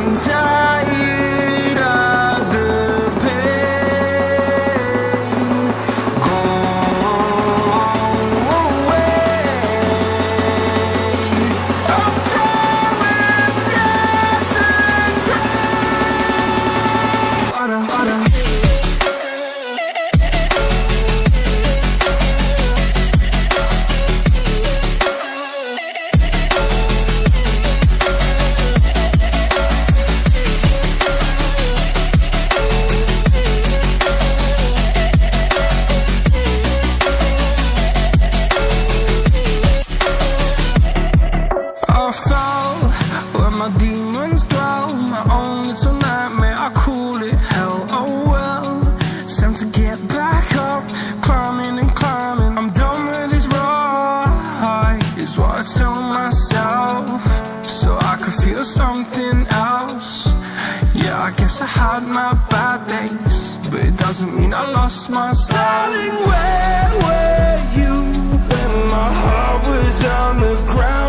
Time. to hide my bad days But it doesn't mean I lost my Darling, where were you When my heart was on the ground?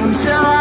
until I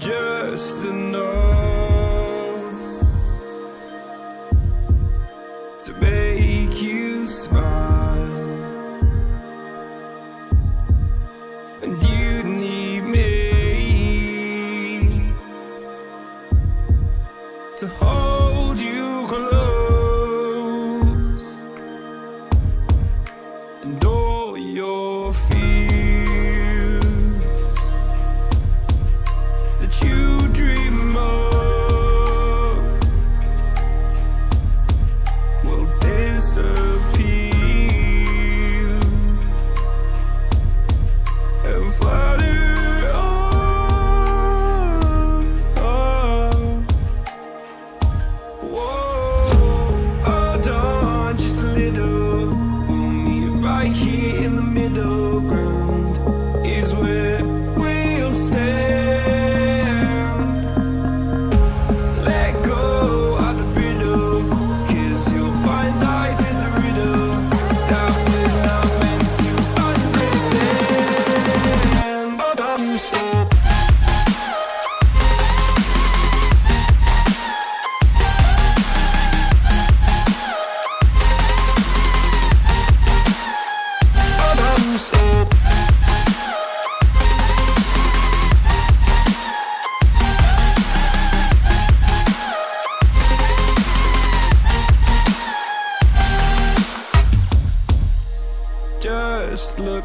just enough to make you smile. disappear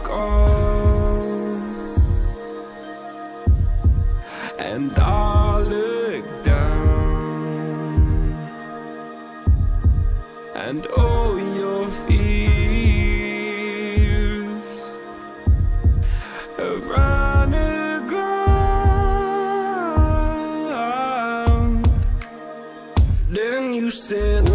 on. And I'll look down. And all your fears have run aground Then you said